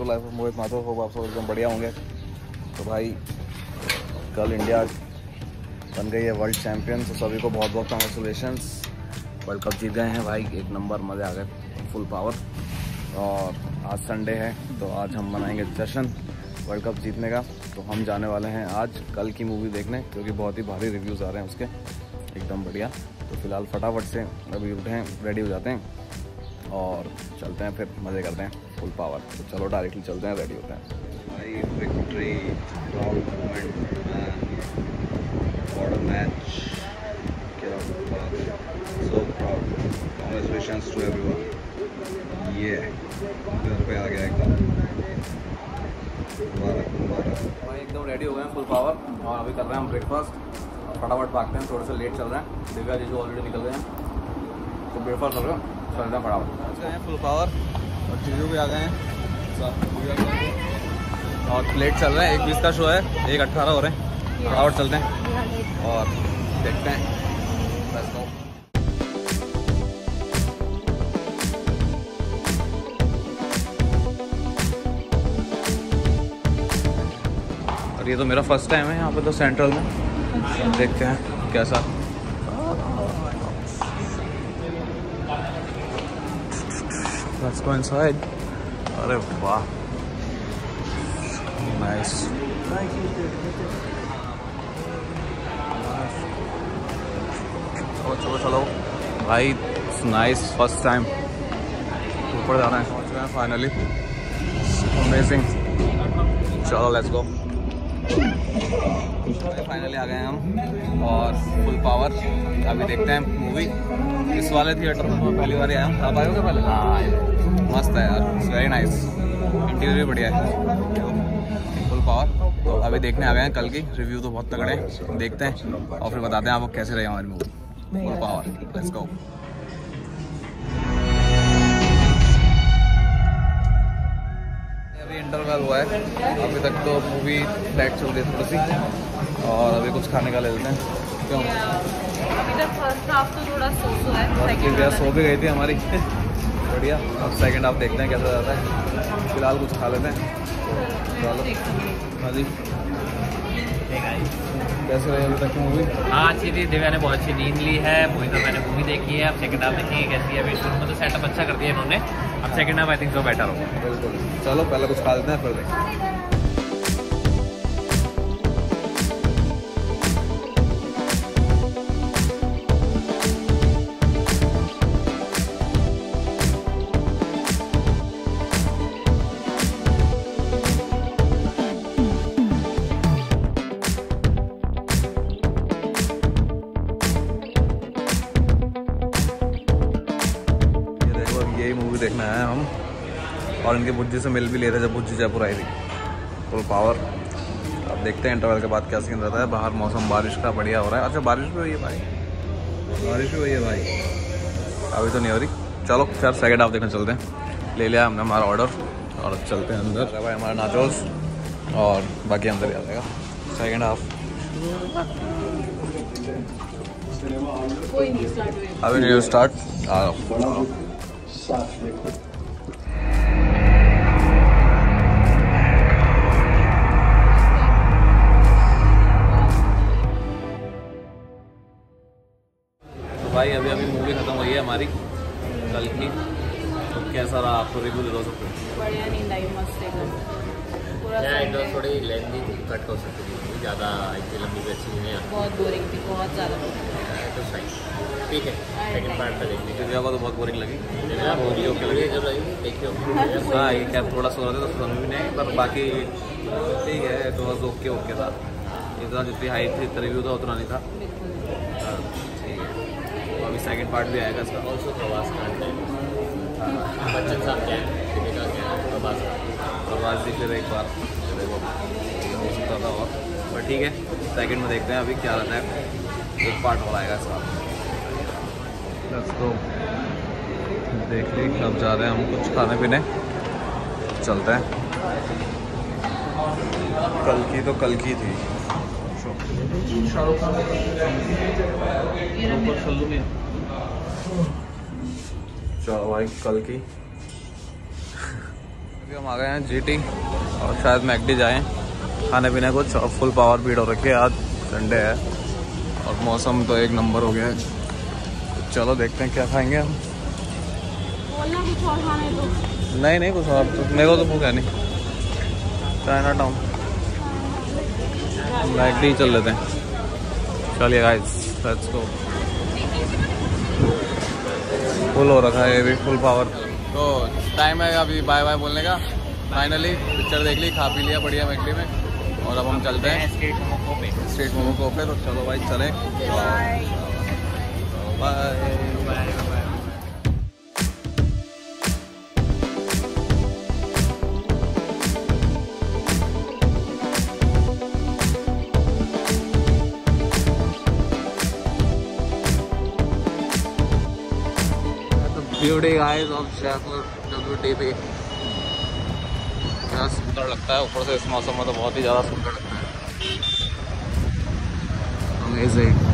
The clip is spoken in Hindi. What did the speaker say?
To life of Mohit Mathur hope आप सब एकदम बढ़िया होंगे। तो भाई, कल इंडिया बन गई है वर्ल्ड चैम्पियन तो सभी को बहुत बहुत कॉन्ग्रेचुलेशन वर्ल्ड कप जीत गए हैं भाई, एक नंबर मज़े आ गए फुल पावर और आज संडे है तो आज हम मनाएँगे जश्न वर्ल्ड कप जीतने का। तो हम जाने वाले हैं आज कल की मूवी देखने, क्योंकि बहुत ही भारी रिव्यूज़ आ रहे हैं उसके। एकदम बढ़िया। तो फ़िलहाल फटाफट से अभी उठें रेडी हो जाते हैं। और चलते हैं फिर मज़े करते हैं फुल पावर तो चलो डायरेक्टली चलते हैं रेडी होते हैं. भाई victory proud moment match so proud congratulations to everyone ये घर पे आ गया एकदम. मुबारक मुबारक. भाई एकदम रेडी हो गए हैं फुल पावर और अभी कर रहे हैं हम ब्रेकफास्ट फटाफट भागते हैं थोड़े से लेट चल रहे हैं. दिव्या जी जो ऑलरेडी निकल गए हैं. तो ब्रेकफास्ट कर रहे हैं चलते हैं। फटाफट पहुँच गए हैं फुल पावर और टीवी भी आ गए हैं। और प्लेट चल रहे हैं एक बीस का शो है एक अट्ठारह हो रहे हैं। फटाफट चलते हैं। और देखते हैं। और ये तो मेरा फ़र्स्ट टाइम है यहाँ पे तो सेंट्रल में। देखते हैं कैसा। Let's go inside. अरे वाह नाइस चलो चलो चलो भाई नाइस फ़र्स्ट टाइम ऊपर जाना है पहुँच गए हैं फाइनली अमेजिंग चलो लेट्स गो फाइनली आ गए हैं हम और फुल पावर अभी देखते हैं मूवी इस वाले थिएटर में पहली बार आया हूँ। आप आए हो पहले? हाँ मस्त है यार। इट्स वेरी नाइस इंटीरियर भी बढ़िया है। फुल पावर तो अभी देखने आ गए हैं कल की। रिव्यू तो बहुत तगड़े हैं। देखते हैं और फिर बताते हैं आपको कैसे रहे हमारी movie full power let's go interval हुआ है। अभी तक तो मूवी फ्लैट चल रही है थोड़ी सी। और अभी कुछ खाने का ले लेते हैं। क्यों? अभी तक फ़र्स्ट हाफ़ तो थोड़ा सो है। भी गई थी हमारी। बढ़िया। अब सेकेंड हाफ़ देखते हैं कैसा जाता है। फ़िलहाल कुछ खा लेते हैं। चलो हैं। हाँ जी। कैसे रहे अभी तक मूवी हाँ अच्छी थी। दिव्या ने बहुत अच्छी नींद ली है। मूवी तो मैंने मूवी देखी है। अब सेकंड हाफ़ देखेंगे कैसी है अभी? शुरू में तो सेटअप अच्छा कर दिया इन्होंने। अब सेकंड हाफ़ आई थिंक तो बेटर होगा। बिल्कुल। चलो पहले कुछ खा देते हैं फिर देखते और इनके बुज्जी से मिल भी लिए थे जब बुज्जी जयपुर आई थी। फुल पावर अब देखते हैं इंटरवल के बाद क्या सीन रहता है। बाहर मौसम बारिश का बढ़िया हो रहा है। अच्छा बारिश भी हुई है भाई। बारिश भी हुई है भाई। अभी तो नहीं हो रही। चलो फिर सेकेंड हाफ़ देखने चलते हैं। ले लिया हमने हमारा ऑर्डर और चलते हैं अंदर। भाई हमारा नाचोस और बाकी अंदर ही आ जाएगा। सेकेंड हाफ़ कोई नहीं स्टार्ट हुए अभी न्यू स्टार्ट आ रहा हूँ। तो भाई अभी अभी मूवी खत्म हुई है हमारी कल की। तो कैसा रहा आपको रिव्यू दे दो सबको? बढ़िया नींद आई मस्त एकदम। थोड़ी लेंदी थी कट हो। सकती थी ज़्यादा आई थी लंबी भी अच्छी नहीं है। बहुत बोरिंग थी बहुत ज़्यादा तो सही ठीक है सेकंड पार्ट पे दिव्या को तो बहुत बोरिंग लगी। मूवी ओके लगी जब लगी देखियो। हाँ ये क्या थोड़ा सो रहे थे तो समझ भी नहीं पर बाकी ठीक है थोड़ा सा ओके ओके था। इतना जितनी हाइट थी इतना रिव्यू था उतना नहीं था बिल्कुल हाँ, ठीक है तो अभी सेकंड पार्ट भी आएगा इसका। ऑल्सो प्रवास कांड है। बच्चन साहब क्या है दीपिका क्या है प्रभास प्रवास जी फिर एक बार। देखो हो सकता था और। पर ठीक है सेकंड में देखते हैं अभी क्या रहता है। एक पार्ट और आएगा इसका। Go. देख ली अब जा रहे हैं हम कुछ खाने पीने। चलते हैं। कल की तो कल की थी। शाहरुख खान चलो भाई कल की। अभी हम आ गए हैं जीटी और शायद मैकडी जाएँ। खाने पीने कुछ और फुल पावर भीड़ हो रखी है आज। संडे है। और मौसम तो एक नंबर हो गया है। तो चलो देखते हैं क्या खाएँगे हम। बोलना कुछ और खाने दो नहीं नहीं कुछ और। तो मेरे को तो भूख है नहीं। चाइना टाउन मैकडी चल लेते हैं चलिए गाइस लेट्स गो फुल हो रखा है ये भी फुल पावर तो टाइम है अभी बाय बाय बोलने का। फाइनली पिक्चर देख ली खा पी लिया बढ़िया मैकडी में। और अब हम चलते हैं। स्ट्रीट मोमो पे। स्ट्रीट मोमो को पे तो चलो भाई चले। Bye bye beauty guys of T पे क्या सुंदर लगता है ऊपर से इस मौसम में तो बहुत ही ज़्यादा सुंदर लगता है। अमेजिंग